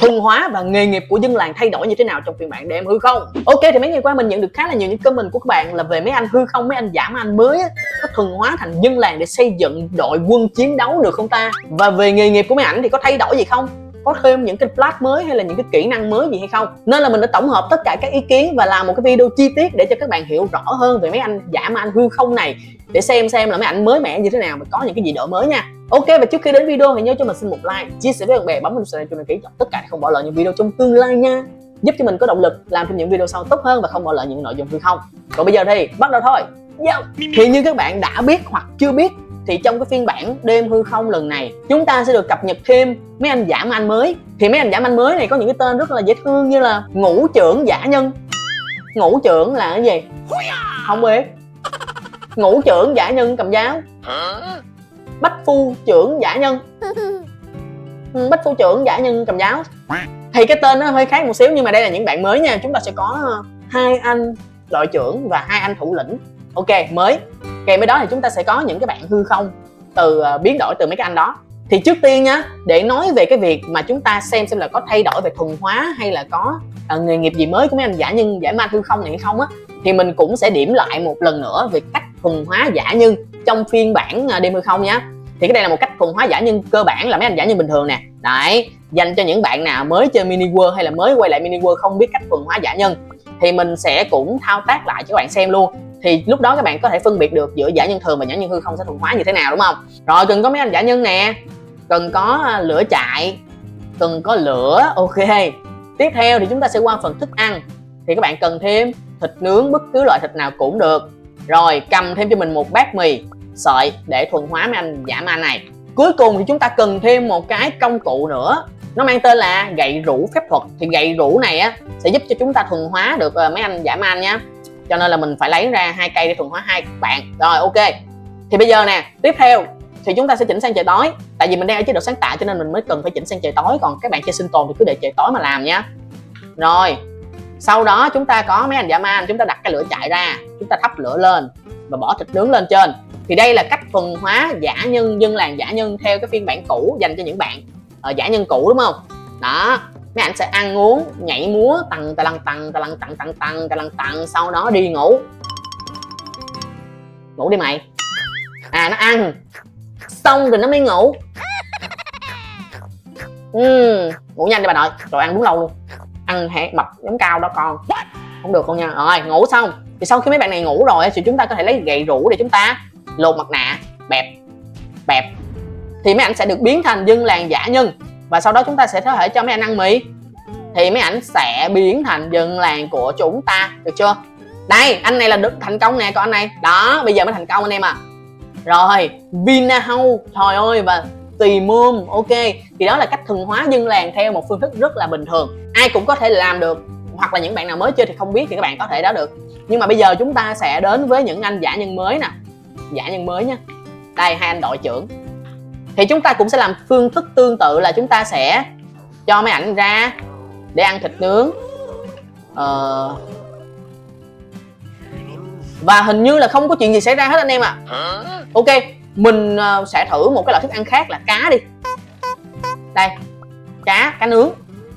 thuần hóa và nghề nghiệp của dân làng thay đổi như thế nào trong phiên bản DM hư không? Ok, thì mấy ngày qua mình nhận được khá là nhiều những comment của các bạn là về mấy anh hư không, mấy anh giảm anh mới á. Có thuần hóa thành dân làng để xây dựng đội quân chiến đấu được không ta? Và về nghề nghiệp của mấy ảnh thì có thay đổi gì không? Có thêm những cái plat mới hay là những cái kỹ năng mới gì hay không. Nên là mình đã tổng hợp tất cả các ý kiến và làm một cái video chi tiết để cho các bạn hiểu rõ hơn về mấy anh giả ma anh hư không này để xem xem là mấy ảnh mới mẻ như thế nào và có những cái gì đổi mới nha. Ok và trước khi đến video thì nhớ cho mình xin một like chia sẻ với bạn bè bấm vào nút đăng ký chọn tất cả để không bỏ lỡ những video trong tương lai nha. Giúp cho mình có động lực làm thêm những video sau tốt hơn và không bỏ lỡ những nội dung hư không. Còn bây giờ thì bắt đầu thôi. Yo. thì như các bạn đã biết hoặc chưa biết thì trong cái phiên bản đêm hư không lần này, chúng ta sẽ được cập nhật thêm mấy anh giảm anh mới. Thì mấy anh giảm anh mới này có những cái tên rất là dễ thương như là ngũ trưởng giả nhân. Ngũ trưởng là cái gì? Không biết. Ngũ trưởng giả nhân cầm giáo. Bách phu trưởng giả nhân. Ừ, bách phu trưởng giả nhân cầm giáo. Thì cái tên nó hơi khác một xíu nhưng mà đây là những bạn mới nha. Chúng ta sẽ có ờ, hai anh đội trưởng và hai anh thủ lĩnh. Ok, mới kèm với đó thì chúng ta sẽ có những cái bạn hư không từ uh, biến đổi từ mấy cái anh đó. Thì trước tiên nhá để nói về cái việc mà chúng ta xem xem là có thay đổi về thuần hóa hay là có uh, nghề nghiệp gì mới của mấy anh giả nhân giải ma hư không này hay không á thì mình cũng sẽ điểm lại một lần nữa về cách thuần hóa giả nhân trong phiên bản uh, đêm hư không nhá. Thì cái đây là một cách thuần hóa giả nhân cơ bản là mấy anh giả nhân bình thường nè. Đấy dành cho những bạn nào mới chơi mini world hay là mới quay lại mini world không biết cách thuần hóa giả nhân thì mình sẽ cũng thao tác lại cho các bạn xem luôn thì lúc đó các bạn có thể phân biệt được giữa giả nhân thường và giả nhân hư không sẽ thuần hóa như thế nào, đúng không? Rồi, cần có mấy anh giả nhân nè, cần có à, lửa chạy, cần có lửa, ok. Tiếp theo thì chúng ta sẽ qua phần thức ăn. Thì các bạn cần thêm thịt nướng, bất cứ loại thịt nào cũng được. Rồi, cầm thêm cho mình một bát mì sợi để thuần hóa mấy anh giả ma này. Cuối cùng thì chúng ta cần thêm một cái công cụ nữa. Nó mang tên là gậy rũ phép thuật. Thì gậy rũ này á, sẽ giúp cho chúng ta thuần hóa được ờ, mấy anh giả man nha cho nên là mình phải lấy ra hai cây để thuần hóa hai bạn. Rồi, ok. Thì bây giờ nè, tiếp theo thì chúng ta sẽ chỉnh sang trời tối. Tại vì mình đang ở chế độ sáng tạo cho nên mình mới cần phải chỉnh sang trời tối. Còn các bạn chơi sinh tồn thì cứ để trời tối mà làm nhá rồi, sau đó chúng ta có mấy anh giả man, chúng ta đặt cái lửa chạy ra. Chúng ta thắp lửa lên và bỏ thịt nướng lên trên. Thì đây là cách thuần hóa giả nhân, dân làng giả nhân theo cái phiên bản cũ dành cho những bạn ở giả nhân cũ, đúng không? Đó mấy anh sẽ ăn uống nhảy múa tầng tà lăng tầng tà lăng tầng tầng tầng tà lăng tầng sau đó đi ngủ. Ngủ đi mày. À nó ăn. Xong rồi nó mới ngủ. Ừ, ngủ nhanh đi bà nội. Rồi ăn đúng lâu luôn. Ăn hẹ mập giống cao đó con. Không được con nha. Rồi ngủ xong. Thì sau khi mấy bạn này ngủ rồi thì chúng ta có thể lấy gậy rũ để chúng ta lột mặt nạ. Bẹp. Bẹp. Thì mấy anh sẽ được biến thành dân làng giả nhân và sau đó chúng ta sẽ có thể cho mấy anh ăn mì. Thì mấy ảnh sẽ biến thành dân làng của chúng ta, được chưa? Đây, anh này là được thành công nè con anh này. Đó, bây giờ mới thành công anh em à rồi Vinahau trời ơi, và tùy môm ok, thì đó là cách thuần hóa dân làng theo một phương thức rất là bình thường. Ai cũng có thể làm được, hoặc là những bạn nào mới chơi thì không biết thì các bạn có thể đó được. Nhưng mà bây giờ chúng ta sẽ đến với những anh giả nhân mới nè. Giả nhân mới nha. Đây, hai anh đội trưởng thì chúng ta cũng sẽ làm phương thức tương tự là chúng ta sẽ cho mấy ảnh ra để ăn thịt nướng. Ờ... và hình như là không có chuyện gì xảy ra hết anh em ạ. À. ok mình ờ, sẽ thử một cái loại thức ăn khác là cá đi. Đây cá cá nướng.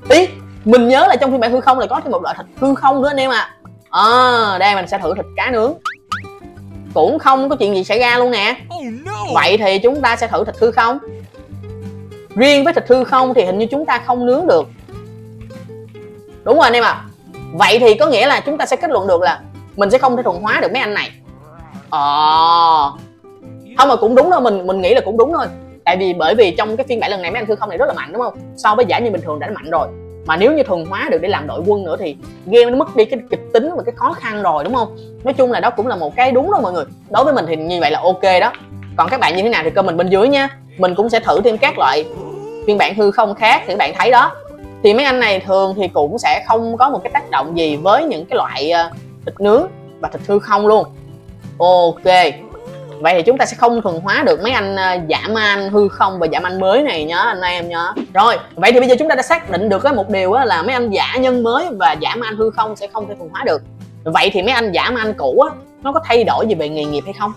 Ý mình nhớ là trong phiên bản hư không là có thêm một loại thịt hư không nữa anh em ạ. À. à, đây mình sẽ thử thịt cá nướng cũng không có chuyện gì xảy ra luôn nè. Oh, vậy thì chúng ta sẽ thử thịt hư không? Riêng với thịt hư không thì hình như chúng ta không nướng được. Đúng rồi anh em ạ. À. vậy thì có nghĩa là chúng ta sẽ kết luận được là mình sẽ không thể thuần hóa được mấy anh này. Ờ. Không mà cũng đúng thôi mình mình nghĩ là cũng đúng thôi. Tại vì bởi vì trong cái phiên bản lần này mấy anh hư không này rất là mạnh đúng không? So với giả như bình thường đã mạnh rồi mà nếu như thuần hóa được để làm đội quân nữa thì game nó mất đi cái kịch tính và cái khó khăn rồi, đúng không? Nói chung là đó cũng là một cái đúng đó mọi người. Đối với mình thì như vậy là ok đó. Còn các bạn như thế nào thì comment bên dưới nha. Mình cũng sẽ thử thêm các loại phiên bản hư không khác thì các bạn thấy đó. Thì mấy anh này thường thì cũng sẽ không có một cái tác động gì với những cái loại ờ, thịt nướng và thịt hư không luôn. Ok vậy thì chúng ta sẽ không thuần hóa được mấy anh giảm giả man hư không và giả man mới này nhớ, anh em nhớ. Rồi, vậy thì bây giờ chúng ta đã xác định được cái một điều là mấy anh giả nhân mới và giả man hư không sẽ không thể thuần hóa được. Vậy thì mấy anh giả man cũ á, nó có thay đổi gì về nghề nghiệp hay không?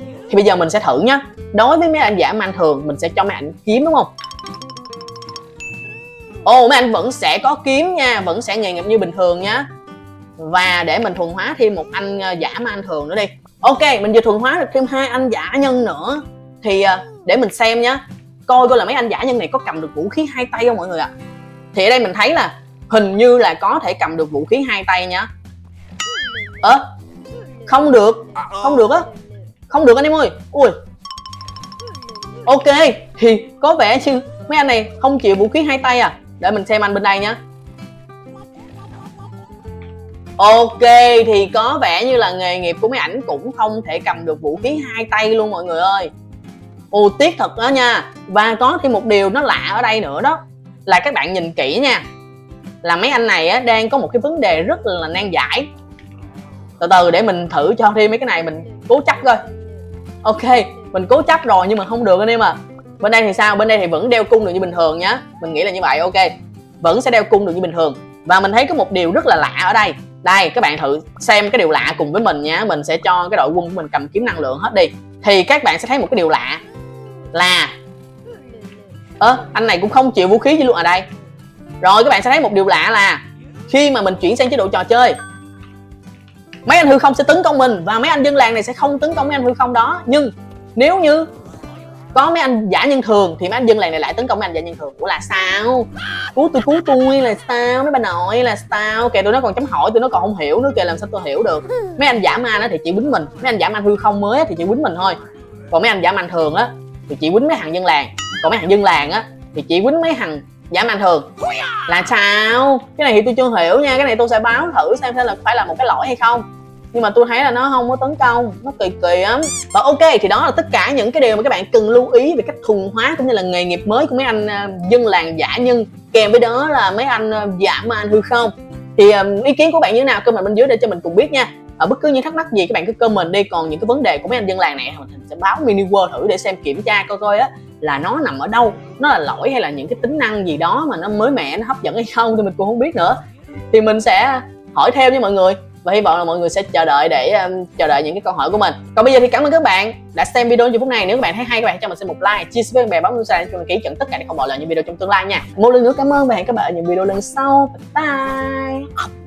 Thì bây giờ mình sẽ thử nhá. Đối với mấy anh giả man thường, mình sẽ cho mấy anh kiếm, đúng không? Ồ mấy anh vẫn sẽ có kiếm nha, vẫn sẽ nghề nghiệp như bình thường nhá. Và để mình thuần hóa thêm một anh giảm giả anh thường nữa đi ok mình vừa thuần hóa được thêm hai anh giả nhân nữa. Thì à, để mình xem nhá. Coi coi là mấy anh giả nhân này có cầm được vũ khí hai tay không mọi người ạ? À? thì ở đây mình thấy là hình như là có thể cầm được vũ khí hai tay nhá. Ơ à, không được. Không được á. Không được anh em ơi. Ui. Ok thì có vẻ như mấy anh này không chịu vũ khí hai tay à. Để mình xem anh bên đây nhá ok thì có vẻ như là nghề nghiệp của mấy ảnh cũng không thể cầm được vũ khí hai tay luôn mọi người ơi. Ồ tiếc thật đó nha. Và có thêm một điều nó lạ ở đây nữa đó là các bạn nhìn kỹ nha. Là mấy anh này á, đang có một cái vấn đề rất là nan giải. Từ từ để mình thử cho thêm mấy cái này mình cố chấp coi. Ok mình cố chấp rồi nhưng mà không được anh em à bên đây thì sao? Bên đây thì vẫn đeo cung được như bình thường nhá. Mình nghĩ là như vậy ok. Vẫn sẽ đeo cung được như bình thường. Và mình thấy có một điều rất là lạ ở đây đây các bạn thử xem cái điều lạ cùng với mình nhé mình sẽ cho cái đội quân của mình cầm kiếm năng lượng hết đi. Thì các bạn sẽ thấy một cái điều lạ là ơ à, anh này cũng không chịu vũ khí gì luôn ở đây. Rồi các bạn sẽ thấy một điều lạ là khi mà mình chuyển sang chế độ trò chơi mấy anh hư không sẽ tấn công mình và mấy anh dân làng này sẽ không tấn công mấy anh hư không đó. Nhưng nếu như có mấy anh giả nhân thường thì mấy anh dân làng này lại tấn công mấy anh giả nhân thường. Ủa là sao? Cứu tôi cứu tôi, là sao? Mấy bà nội, là sao? Kìa tôi nó còn chấm hỏi tôi nó còn không hiểu nữa, kìa, làm sao tôi hiểu được? Mấy anh giả ma nó thì chỉ quýnh mình. Mấy anh giả ma hư không mới thì chỉ quýnh mình thôi. Còn mấy anh giả man thường á thì chỉ quýnh mấy thằng dân làng. Còn mấy thằng dân làng á thì chỉ quýnh mấy thằng giả man thường. Là sao? Cái này thì tôi chưa hiểu nha, cái này tôi sẽ báo thử xem xem là phải là một cái lỗi hay không nhưng mà tôi thấy là nó không có tấn công nó kỳ kỳ lắm. Và ok thì đó là tất cả những cái điều mà các bạn cần lưu ý về cách thuần hóa cũng như là nghề nghiệp mới của mấy anh à, dân làng giả nhân. Kèm với đó là mấy anh à, giả mà anh hư không. Thì um, ý kiến của bạn như thế nào? Comment bên dưới để cho mình cùng biết nha. Ở bất cứ những thắc mắc gì các bạn cứ comment đi. Còn những cái vấn đề của mấy anh dân làng này mình sẽ báo mini world thử để xem kiểm tra coi coi á là nó nằm ở đâu? Nó là lỗi hay là những cái tính năng gì đó mà nó mới mẻ nó hấp dẫn hay không thì mình cũng không biết nữa. Thì mình sẽ hỏi theo nha mọi người và hy vọng là mọi người sẽ chờ đợi để um, chờ đợi những cái câu hỏi của mình. Còn bây giờ thì cảm ơn các bạn đã xem video trong phút này. Nếu các bạn thấy hay các bạn cho mình xin một like chia sẻ với bạn bè bấm nút cho mình ký trận tất cả để không bỏ lỡ những video trong tương lai nha. Một lần nữa cảm ơn và hẹn các bạn ở những video lần sau. Bye bye.